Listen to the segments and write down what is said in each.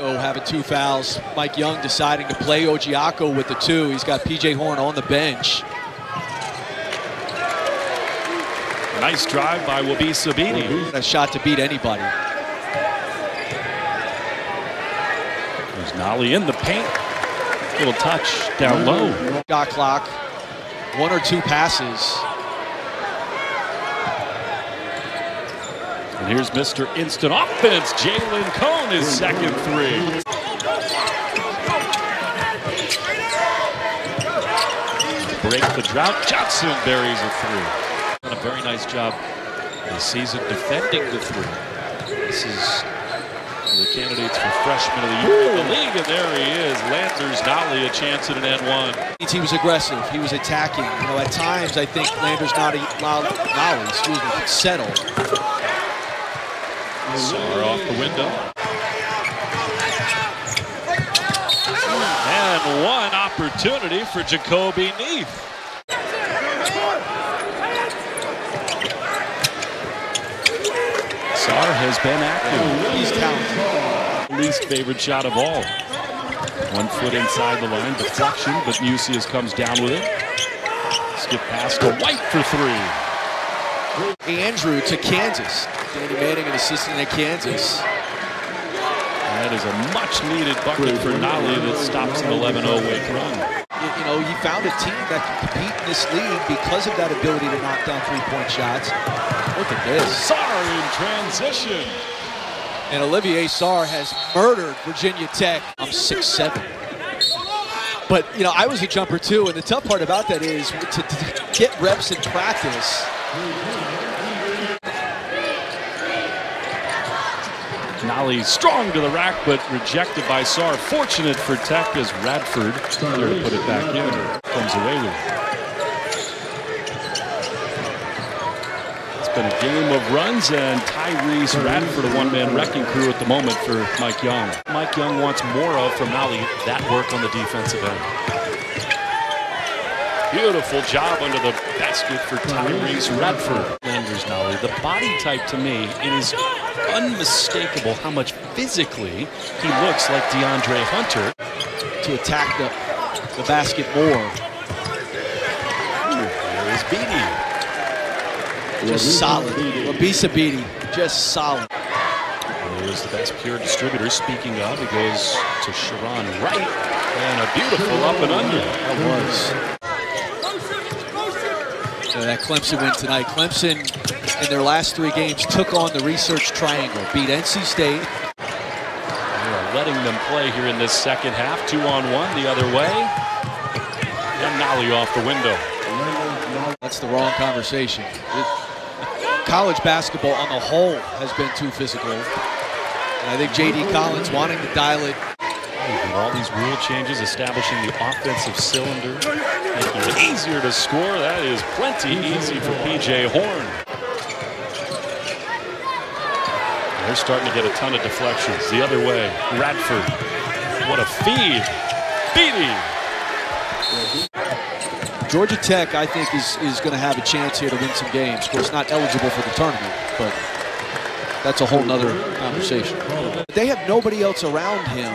Having two fouls. Mike Young deciding to play Ojiako with the two. He's got PJ Horne on the bench. Nice drive by Wabissa Bede. A shot to beat anybody. There's Nolley in the paint. Little touch down low. Shot clock. One or two passes. Here's Mr. Instant Offense. Jalen Cone, his second three. Break the drought. Johnson buries a three. Done a very nice job this season defending the three. This is one of the candidates for freshman of the year in the league, and there he is. Landers Nolley a chance at an N1. He was aggressive. He was attacking. You know, at times I think Landers Nolly, Nolly excuse me, could settle. Sarr off the window. And one opportunity for Jahcobi Neath. Sarr has been active. He's talented. Least favorite shot of all. One foot inside the line, deflection, but Mucius comes down with it. Skip pass to White for three. Andrew to Kansas. Danny Manning, an assistant at Kansas. That is a much needed bucket for Nolley that stops an 11-0 Wake run. You, know, he found a team that can compete in this league because of that ability to knock down three-point shots. Look at this. Sarr in transition. And Olivier Sarr has murdered Virginia Tech. I'm six seven. But, you know, I was a jumper too, and the tough part about that is to, to get reps in practice. Nolley strong to the rack, but rejected by Sarr. Fortunate for Tech as Radford there to put it back in. Comes away with it. It's been a game of runs, and Tyrece Radford, a one-man wrecking crew at the moment for Mike Young. Mike Young wants more of from Nolley, that work on the defensive end. Beautiful job under the basket for Tyrece Radford. Landers Nolley, the body type to me, it is unmistakable how much physically he looks like DeAndre Hunter. to attack the, the basket more. There is Bede. Just solid. Wabissa Bede, just solid. There's the best pure distributor. Speaking of, it goes to Sharone Wright. And a beautiful up and under. That was. So that Clemson win tonight. Clemson, in their last three games, took on the research triangle. Beat NC State, They are letting them play here in this second half. Two on one the other way. And Nolley off the window. That's the wrong conversation. It- college basketball on the whole has been too physical. And I think J.D. Collins wanting to dial it. With all these rule changes establishing the offensive cylinder, making it easier to score. That is plenty easy for PJ Horne. They're starting to get a ton of deflections. The other way, Radford. What a feed. Bede. Georgia Tech, I think, is, is going to have a chance here to win some games. Of course, not eligible for the tournament, but that's a whole nother conversation. They have nobody else around him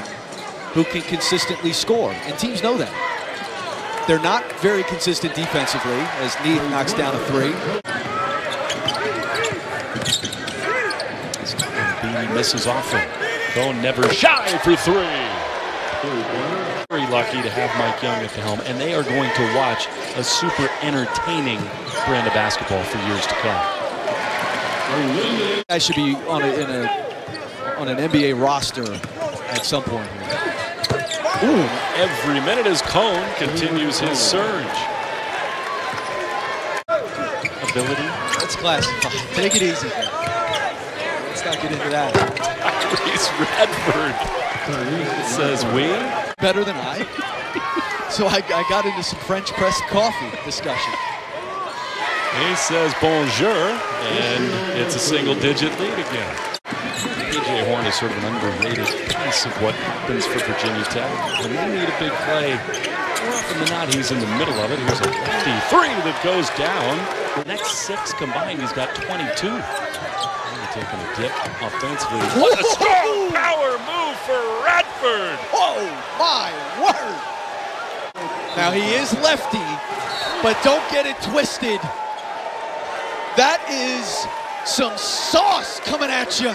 who can consistently score, and teams know that. They're not very consistent defensively, as Neath knocks down a three. Bede misses often. Though never shy for three. Very lucky to have Mike Young at the helm, and they are going to watch a super entertaining brand of basketball for years to come. I should be on a, in a on an NBA roster at some point here. Ooh, every minute as Cone continues his surge. Ability. Let's classify. Take it easy. Get into that. Tyrece Radford says we. Better than I. So I, I got into some French press coffee discussion. He says bonjour, and it's a single digit lead again. PJ Horne is sort of an underrated piece of what happens for Virginia Tech. When they need a big play, more often than not, he's in the middle of it. Here's a lefty three that goes down. The next six combined, he's got 22. Really taking a dip offensively. What a strong power move for Radford. Radford. Oh, my word. Now, he is lefty, but don't get it twisted. That is some sauce coming at you.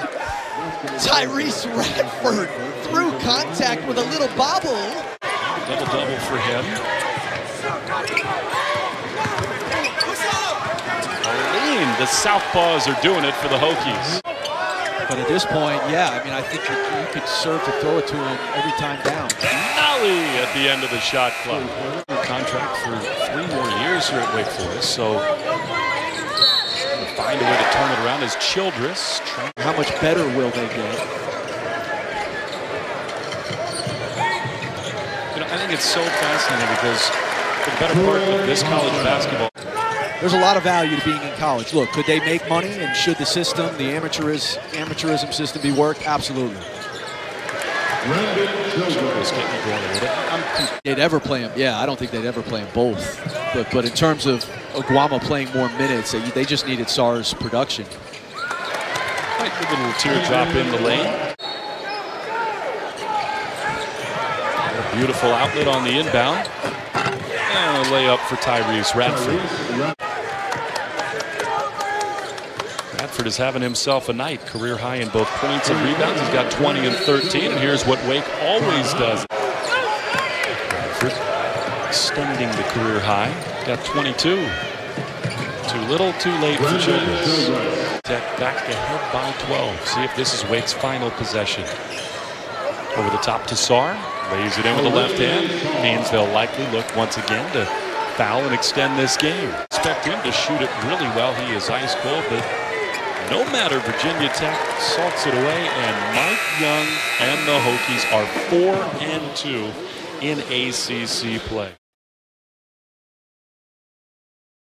Tyrece Radford through contact with a little bobble. Double double for him. The Southpaws are doing it for the Hokies. But at this point, yeah, I mean, I think that you could serve to throw it to him every time down. Nolley at the end of the shot clock. Contract for three more years here at Wake Forest, so find a way to turn it around as Childress. How much better will they get? You know, I think it's so fascinating because for the better part of this college basketball, There's a lot of value to being in college. Look, could they make money and should the system, the amateurism, amateurism system be worked? Absolutely. Childress getting me going a little bit. I'm They'd ever play him. Yeah, I don't think they'd ever play him both. But but in terms of Oguama playing more minutes, they, they just needed Sarr's production. quite a little teardrop in the lane. A beautiful outlet on the inbound. And a layup for Tyrece Radford. Is having himself a night. Career high in both points and rebounds. He's got 20 and 13. And here's what Wake always does. Extending the career high. Got 22. Too little, too late for Childress. Tech back ahead by 12. See if this is Wake's final possession. Over the top to Sarr. Lays it in with the left hand. Means they'll likely look once again to foul and extend this game. Expect him to shoot it really well. He is ice cold, but no matter, Virginia Tech salts it away, and Mike Young and the Hokies are four and two in ACC play.